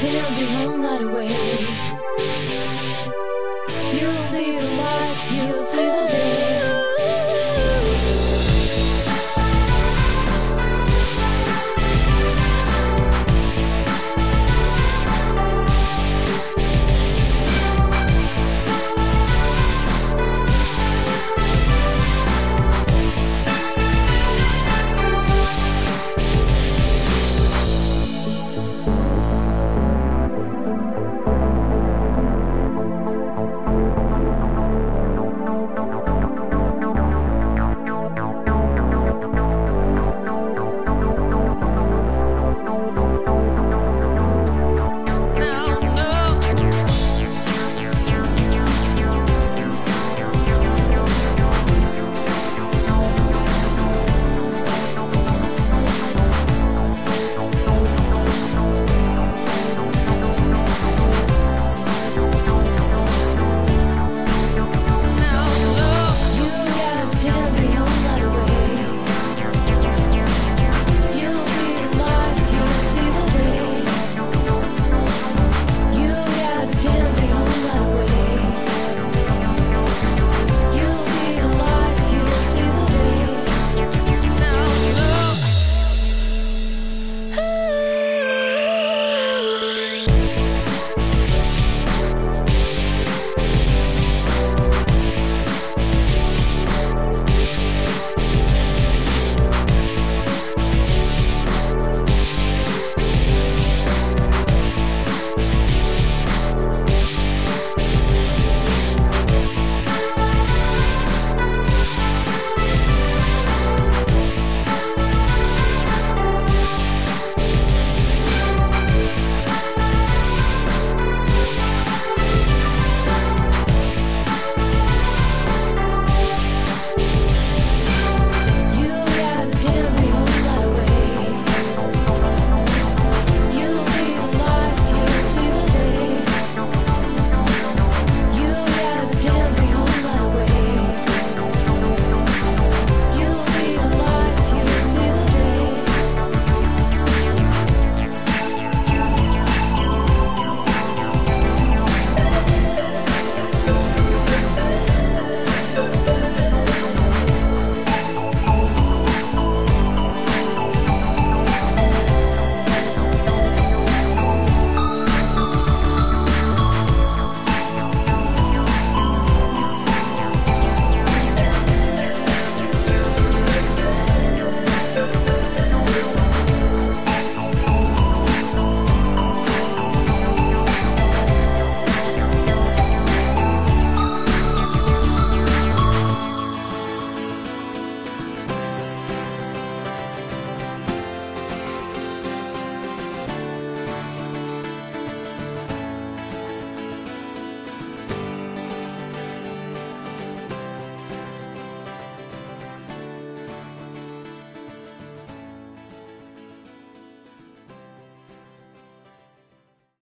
down the whole night away.